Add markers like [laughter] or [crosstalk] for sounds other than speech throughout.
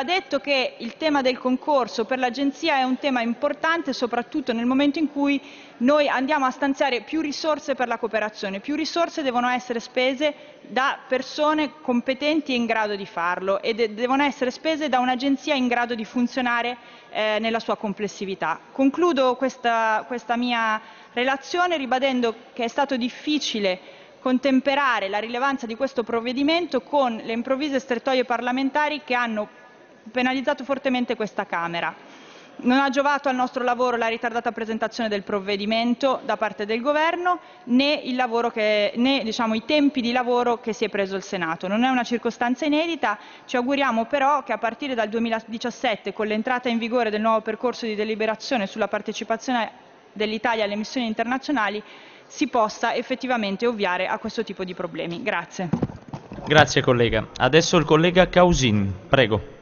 Va detto che il tema del concorso per l'Agenzia è un tema importante soprattutto nel momento in cui noi andiamo a stanziare più risorse per la cooperazione. Più risorse devono essere spese da persone competenti e in grado di farlo e de devono essere spese da un'agenzia in grado di funzionare eh, nella sua complessività. Concludo questa, questa mia relazione ribadendo che è stato difficile contemperare la rilevanza di questo provvedimento con le improvvise strettoie parlamentari che hanno penalizzato fortemente questa Camera. Non ha giovato al nostro lavoro la ritardata presentazione del provvedimento da parte del Governo né, che, né diciamo, i tempi di lavoro che si è preso il Senato. Non è una circostanza inedita, ci auguriamo però che a partire dal 2017, con l'entrata in vigore del nuovo percorso di deliberazione sulla partecipazione dell'Italia alle missioni internazionali, si possa effettivamente ovviare a questo tipo di problemi. Grazie. Grazie collega. Adesso il collega Causin, prego.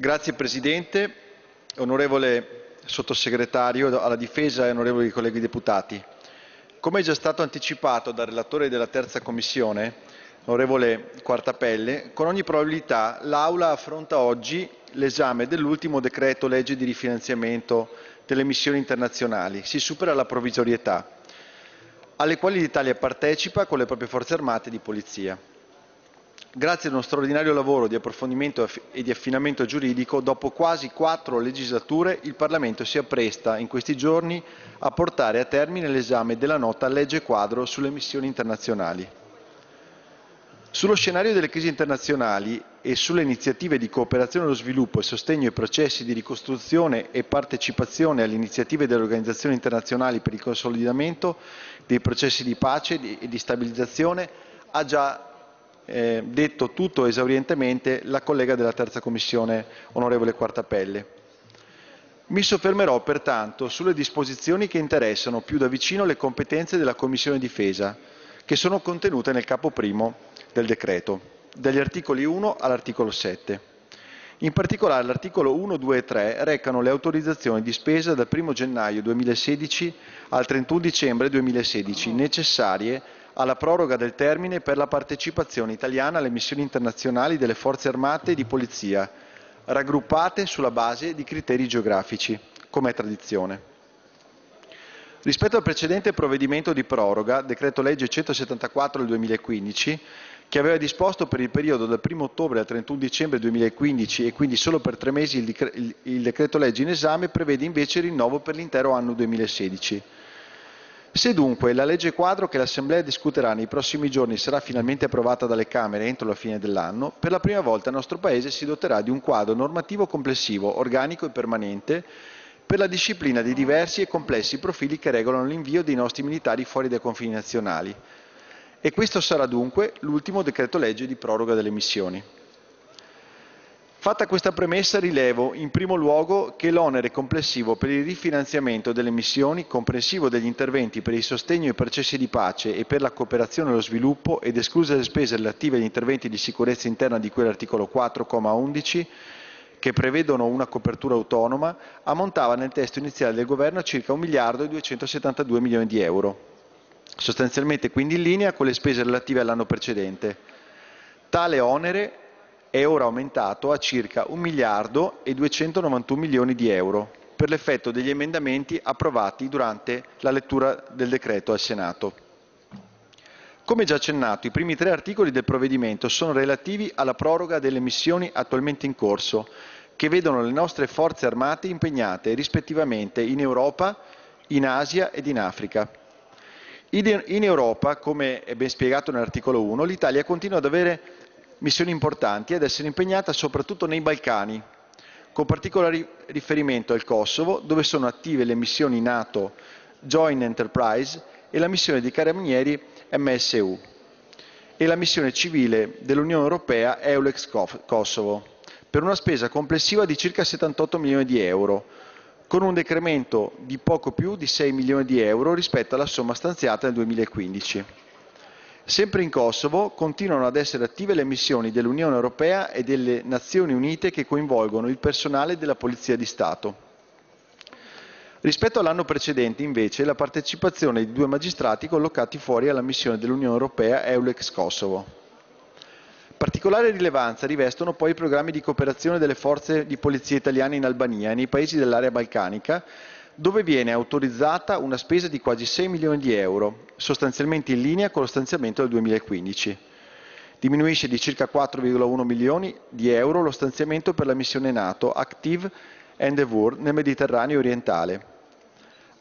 Grazie Presidente, onorevole sottosegretario alla difesa e onorevoli colleghi deputati. Come è già stato anticipato dal relatore della terza commissione, onorevole Quartapelle, con ogni probabilità l'Aula affronta oggi l'esame dell'ultimo decreto legge di rifinanziamento delle missioni internazionali, si supera la provvisorietà, alle quali l'Italia partecipa con le proprie forze armate e di polizia. Grazie ad uno straordinario lavoro di approfondimento e di affinamento giuridico, dopo quasi quattro legislature il Parlamento si appresta in questi giorni a portare a termine l'esame della nota legge quadro sulle missioni internazionali. Sullo scenario delle crisi internazionali e sulle iniziative di cooperazione allo sviluppo e sostegno ai processi di ricostruzione e partecipazione alle iniziative delle organizzazioni internazionali per il consolidamento dei processi di pace e di stabilizzazione ha già eh, detto tutto esaurientemente la collega della terza commissione, onorevole Quartapelle. Mi soffermerò pertanto sulle disposizioni che interessano più da vicino le competenze della Commissione Difesa, che sono contenute nel capo primo del decreto, dagli articoli 1 all'articolo 7. In particolare l'articolo 1, 2 e 3 recano le autorizzazioni di spesa dal 1 gennaio 2016 al 31 dicembre 2016 necessarie alla proroga del termine per la partecipazione italiana alle missioni internazionali delle forze armate e di polizia, raggruppate sulla base di criteri geografici, come è tradizione. Rispetto al precedente provvedimento di proroga, decreto legge 174 del 2015, che aveva disposto per il periodo dal 1 ottobre al 31 dicembre 2015 e quindi solo per tre mesi il, il decreto legge in esame prevede invece il rinnovo per l'intero anno 2016. Se dunque la legge quadro che l'Assemblea discuterà nei prossimi giorni sarà finalmente approvata dalle Camere entro la fine dell'anno, per la prima volta il nostro Paese si doterà di un quadro normativo complessivo, organico e permanente per la disciplina dei diversi e complessi profili che regolano l'invio dei nostri militari fuori dai confini nazionali, e questo sarà dunque l'ultimo decreto legge di proroga delle missioni. Fatta questa premessa rilevo in primo luogo che l'onere complessivo per il rifinanziamento delle missioni, comprensivo degli interventi per il sostegno ai processi di pace e per la cooperazione e lo sviluppo ed escluse le spese relative agli interventi di sicurezza interna di cui all'articolo 4,11 che prevedono una copertura autonoma, ammontava nel testo iniziale del Governo a circa 1 miliardo e 272 milioni di euro sostanzialmente quindi in linea con le spese relative all'anno precedente. Tale onere è ora aumentato a circa 1 miliardo e 291 milioni di euro per l'effetto degli emendamenti approvati durante la lettura del decreto al Senato. Come già accennato, i primi tre articoli del provvedimento sono relativi alla proroga delle missioni attualmente in corso, che vedono le nostre forze armate impegnate rispettivamente in Europa, in Asia ed in Africa. In Europa, come è ben spiegato nell'articolo 1, l'Italia continua ad avere missioni importanti e ad essere impegnata soprattutto nei Balcani, con particolare riferimento al Kosovo, dove sono attive le missioni NATO Joint Enterprise e la missione di carabinieri MSU e la missione civile dell'Unione Europea Eulex Kosovo, per una spesa complessiva di circa 78 milioni di euro, con un decremento di poco più di 6 milioni di euro rispetto alla somma stanziata nel 2015. Sempre in Kosovo continuano ad essere attive le missioni dell'Unione Europea e delle Nazioni Unite che coinvolgono il personale della Polizia di Stato. Rispetto all'anno precedente, invece, la partecipazione di due magistrati collocati fuori alla missione dell'Unione Europea Eulex Kosovo. Particolare rilevanza rivestono poi i programmi di cooperazione delle forze di polizia italiane in Albania e nei paesi dell'area balcanica, dove viene autorizzata una spesa di quasi 6 milioni di euro, sostanzialmente in linea con lo stanziamento del 2015. Diminuisce di circa 4,1 milioni di euro lo stanziamento per la missione NATO Active Endeavour nel Mediterraneo orientale,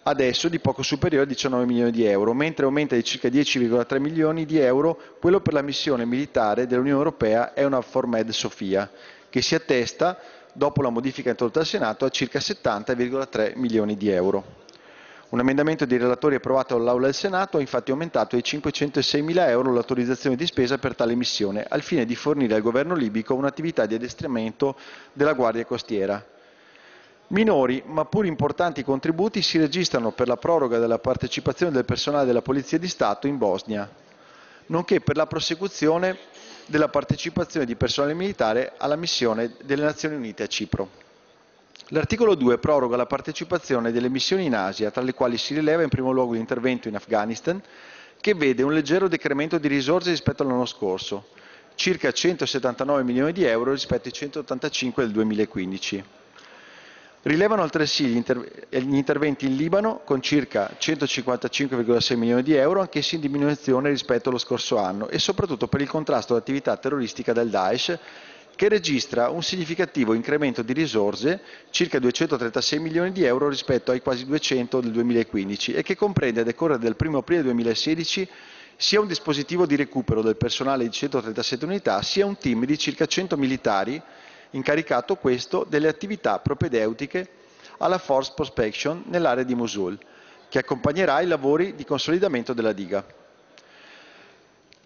adesso di poco superiore a 19 milioni di euro, mentre aumenta di circa 10,3 milioni di euro quello per la missione militare dell'Unione Europea EUNAVFOR Med Sofia, che si attesta dopo la modifica introdotta al Senato, a circa 70,3 milioni di euro. Un emendamento dei relatori approvato dall'Aula del Senato ha infatti aumentato ai 506 mila euro l'autorizzazione di spesa per tale missione, al fine di fornire al governo libico un'attività di addestramento della Guardia Costiera. Minori ma pur importanti contributi si registrano per la proroga della partecipazione del personale della Polizia di Stato in Bosnia, nonché per la prosecuzione della partecipazione di personale militare alla missione delle Nazioni Unite a Cipro. L'articolo 2 proroga la partecipazione delle missioni in Asia, tra le quali si rileva in primo luogo l'intervento in Afghanistan, che vede un leggero decremento di risorse rispetto all'anno scorso, circa 179 milioni di euro rispetto ai 185 del 2015. Rilevano altresì gli, inter- gli, interventi in Libano con circa 155,6 milioni di euro, anch'essi in diminuzione rispetto allo scorso anno, e soprattutto per il contrasto all'attività terroristica del Daesh, che registra un significativo incremento di risorse, circa 236 milioni di euro rispetto ai quasi 200 del 2015, e che comprende a decorrere dal 1 aprile 2016 sia un dispositivo di recupero del personale di 137 unità, sia un team di circa 100 militari incaricato questo delle attività propedeutiche alla Force Prospection nell'area di Mosul, che accompagnerà i lavori di consolidamento della diga.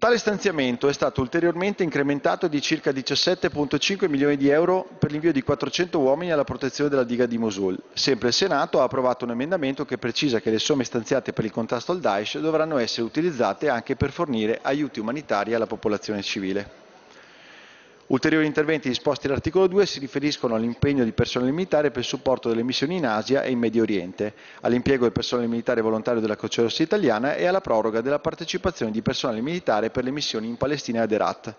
Tale stanziamento è stato ulteriormente incrementato di circa 17,5 milioni di euro per l'invio di 400 uomini alla protezione della diga di Mosul. Sempre il Senato ha approvato un emendamento che precisa che le somme stanziate per il contrasto al Daesh dovranno essere utilizzate anche per fornire aiuti umanitari alla popolazione civile. Ulteriori interventi disposti all'articolo 2 si riferiscono all'impegno di personale militare per il supporto delle missioni in Asia e in Medio Oriente, all'impiego del personale militare volontario della Croce Rossa italiana e alla proroga della partecipazione di personale militare per le missioni in Palestina e ad Herat.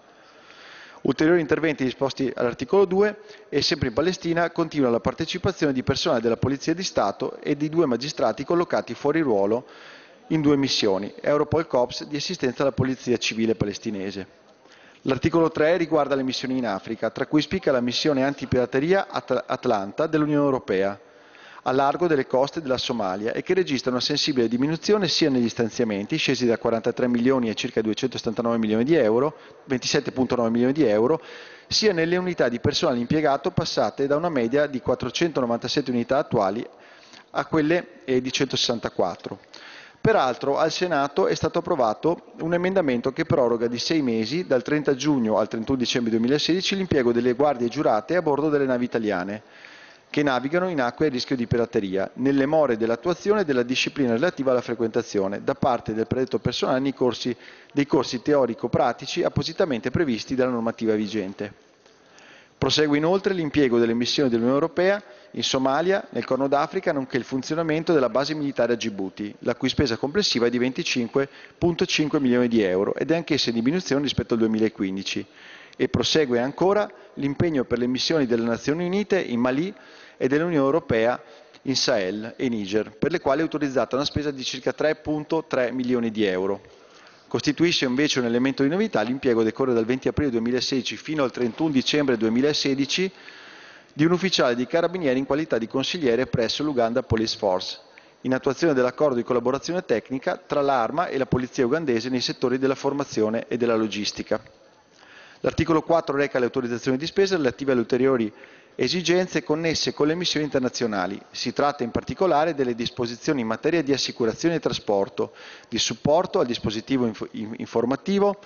Ulteriori interventi disposti all'articolo 2 e sempre in Palestina continua la partecipazione di personale della Polizia di Stato e di due magistrati collocati fuori ruolo in due missioni, Europol Cops di assistenza alla Polizia Civile palestinese. L'articolo 3 riguarda le missioni in Africa, tra cui spicca la missione antipirateria At- Atlanta dell'Unione Europea, a largo delle coste della Somalia e che registra una sensibile diminuzione sia negli stanziamenti, scesi da 43 milioni a circa 279 milioni di euro, 27,9 milioni di euro, sia nelle unità di personale impiegato passate da una media di 497 unità attuali a quelle di 164. Peraltro al Senato è stato approvato un emendamento che proroga di sei mesi, dal 30 giugno al 31 dicembre 2016, l'impiego delle guardie giurate a bordo delle navi italiane che navigano in acque a rischio di pirateria, nelle more dell'attuazione della disciplina relativa alla frequentazione da parte del predetto personale nei corsi, dei corsi teorico-pratici appositamente previsti dalla normativa vigente. Prosegue inoltre l'impiego delle missioni dell'Unione Europea in Somalia, nel Corno d'Africa, nonché il funzionamento della base militare a Djibouti, la cui spesa complessiva è di 25,5 milioni di euro ed è anch'essa in diminuzione rispetto al 2015. E prosegue ancora l'impegno per le missioni delle Nazioni Unite in Mali e dell'Unione Europea in Sahel e Niger, per le quali è autorizzata una spesa di circa 3,3 milioni di euro. Costituisce invece un elemento di novità l'impiego a decorrere dal 20 aprile 2016 fino al 31 dicembre 2016 di un ufficiale di carabinieri in qualità di consigliere presso l'Uganda Police Force, in attuazione dell'accordo di collaborazione tecnica tra l'Arma e la polizia ugandese nei settori della formazione e della logistica. L'articolo 4 reca le autorizzazioni di spesa relative alle ulteriori esigenze connesse con le missioni internazionali. Si tratta in particolare delle disposizioni in materia di assicurazione e trasporto, di supporto al dispositivo inf- informativo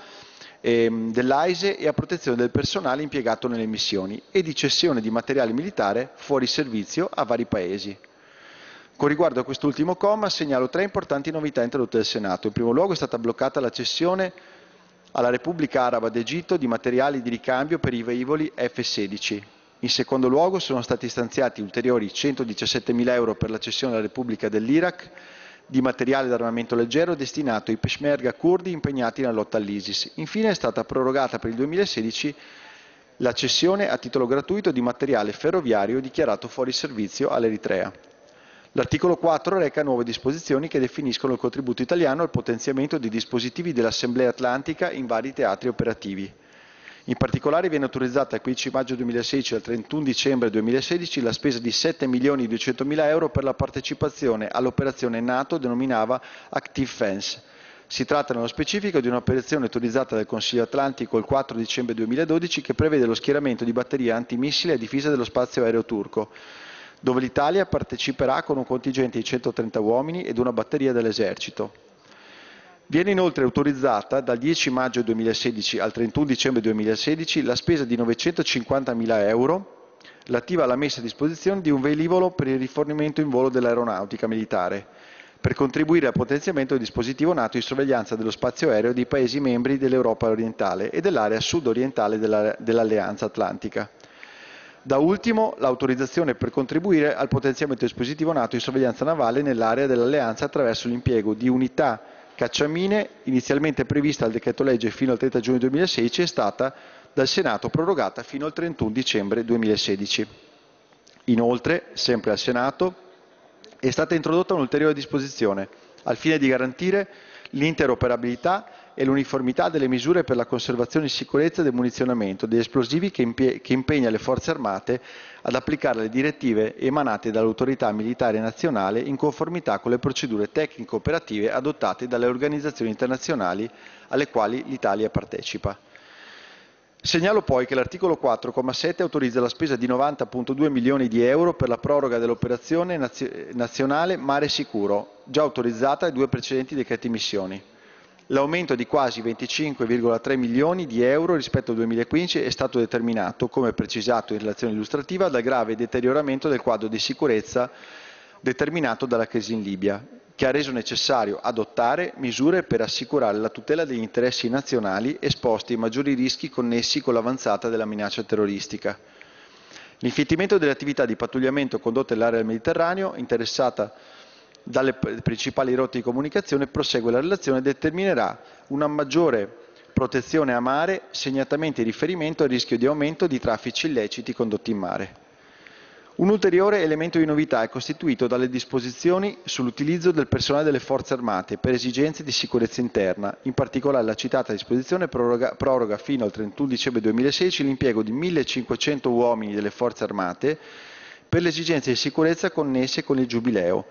ehm, dell'AISE e a protezione del personale impiegato nelle missioni e di cessione di materiale militare fuori servizio a vari paesi. Con riguardo a quest'ultimo comma segnalo tre importanti novità introdotte dal Senato. In primo luogo è stata bloccata la cessione alla Repubblica Araba d'Egitto di materiali di ricambio per i velivoli F-16 in secondo luogo sono stati stanziati ulteriori 117.000 euro per la cessione alla Repubblica dell'Iraq di materiale d'armamento leggero destinato ai peshmerga kurdi impegnati nella lotta all'ISIS. Infine è stata prorogata per il 2016 la cessione a titolo gratuito di materiale ferroviario dichiarato fuori servizio all'Eritrea. L'articolo 4 reca nuove disposizioni che definiscono il contributo italiano al potenziamento di dispositivi dell'Assemblea Atlantica in vari teatri operativi. In particolare viene autorizzata dal 15 maggio 2016 al 31 dicembre 2016 la spesa di 7 milioni 200 mila euro per la partecipazione all'operazione NATO denominata Active Fence. Si tratta nello specifico di un'operazione autorizzata dal Consiglio Atlantico il 4 dicembre 2012 che prevede lo schieramento di batterie antimissili a difesa dello spazio aereo turco, dove l'Italia parteciperà con un contingente di 130 uomini ed una batteria dell'esercito. Viene inoltre autorizzata dal 10 maggio 2016 al 31 dicembre 2016 la spesa di 950.000 euro relativa alla messa a disposizione di un velivolo per il rifornimento in volo dell'aeronautica militare, per contribuire al potenziamento del dispositivo NATO di sorveglianza dello spazio aereo dei Paesi membri dell'Europa orientale e dell'area sud-orientale dell'Alleanza Atlantica. Da ultimo, l'autorizzazione per contribuire al potenziamento del dispositivo NATO di sorveglianza navale nell'area dell'Alleanza attraverso l'impiego di unità cacciamine, inizialmente prevista dal decreto legge fino al 30 giugno 2016, è stata dal Senato prorogata fino al 31 dicembre 2016. Inoltre, sempre al Senato, è stata introdotta un'ulteriore disposizione al fine di garantire l'interoperabilità e l'uniformità delle misure per la conservazione in sicurezza del munizionamento degli esplosivi che, impie- che impegna le forze armate ad applicare le direttive emanate dall'autorità militare nazionale in conformità con le procedure tecnico-operative adottate dalle organizzazioni internazionali alle quali l'Italia partecipa. Segnalo poi che l'articolo 4,7 autorizza la spesa di 90,2 milioni di euro per la proroga dell'operazione nazionale Mare Sicuro, già autorizzata ai due precedenti decreti missioni. L'aumento di quasi 25,3 milioni di euro rispetto al 2015 è stato determinato, come precisato in relazione illustrativa, dal grave deterioramento del quadro di sicurezza determinato dalla crisi in Libia, che ha reso necessario adottare misure per assicurare la tutela degli interessi nazionali esposti ai maggiori rischi connessi con l'avanzata della minaccia terroristica. L'infittimento delle attività di pattugliamento condotte nell'area del Mediterraneo, interessata dalle principali rotte di comunicazione, prosegue la relazione, determinerà una maggiore protezione a mare, segnatamente in riferimento al rischio di aumento di traffici illeciti condotti in mare. Un ulteriore elemento di novità è costituito dalle disposizioni sull'utilizzo del personale delle Forze Armate per esigenze di sicurezza interna. In particolare la citata disposizione proroga, proroga fino al 31 dicembre 2016 l'impiego di 1.500 uomini delle Forze Armate per le esigenze di sicurezza connesse con il Giubileo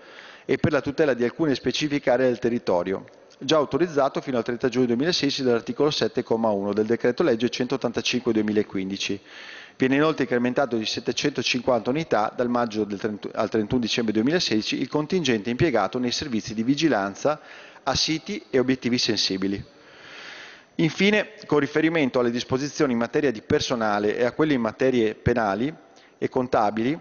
e per la tutela di alcune specifiche aree del territorio, già autorizzato fino al 30 giugno 2016 dall'articolo 7,1 del decreto legge 185 2015. Viene inoltre incrementato di 750 unità dal maggio 30, al 31 dicembre 2016 il contingente impiegato nei servizi di vigilanza a siti e obiettivi sensibili. Infine, con riferimento alle disposizioni in materia di personale e a quelle in materie penali e contabili,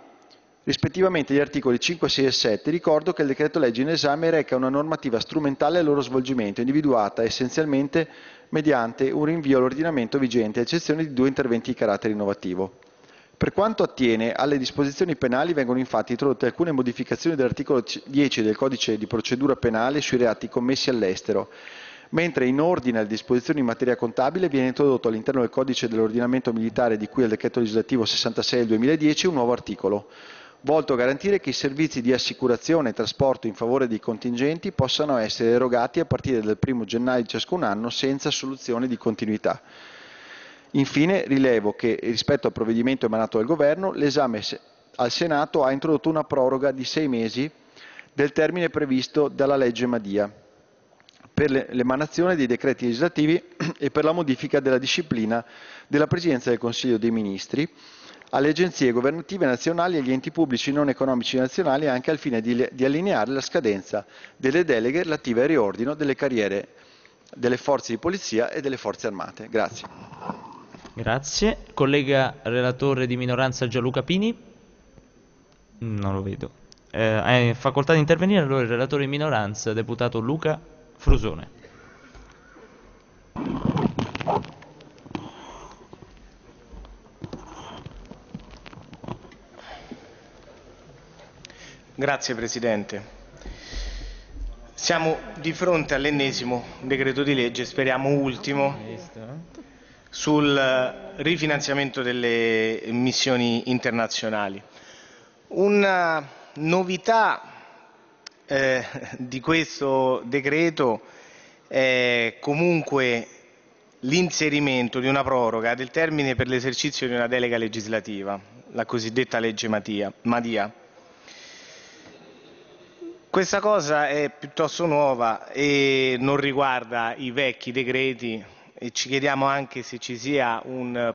rispettivamente gli articoli 5, 6 e 7, ricordo che il decreto legge in esame reca una normativa strumentale al loro svolgimento, individuata essenzialmente mediante un rinvio all'ordinamento vigente, a eccezione di due interventi di carattere innovativo. Per quanto attiene alle disposizioni penali, vengono infatti introdotte alcune modificazioni dell'articolo 10 del Codice di procedura penale sui reati commessi all'estero, mentre in ordine alle disposizioni in materia contabile viene introdotto all'interno del Codice dell'ordinamento militare di cui al decreto legislativo 66 del 2010 un nuovo articolo, volto a garantire che i servizi di assicurazione e trasporto in favore dei contingenti possano essere erogati a partire dal 1 gennaio di ciascun anno senza soluzione di continuità. Infine rilevo che rispetto al provvedimento emanato dal Governo, l'esame al Senato ha introdotto una proroga di sei mesi del termine previsto dalla legge Madia per l'emanazione dei decreti legislativi [clears throat] e per la modifica della disciplina della Presidenza del Consiglio dei Ministri, alle agenzie governative nazionali e agli enti pubblici non economici nazionali anche al fine di, di allineare la scadenza delle deleghe relative al riordino delle carriere delle forze di polizia e delle forze armate. Grazie. Grazie. Collega relatore di minoranza Gianluca Pini? Non lo vedo. Eh, facoltà di intervenire allora il relatore di minoranza, deputato Luca Frusone. Grazie Presidente. Siamo di fronte all'ennesimo decreto di legge, speriamo ultimo, sul rifinanziamento delle missioni internazionali. Una novità eh, di questo decreto è comunque l'inserimento di una proroga del termine per l'esercizio di una delega legislativa, la cosiddetta legge Madia. Questa cosa è piuttosto nuova e non riguarda i vecchi decreti e ci chiediamo anche se ci sia un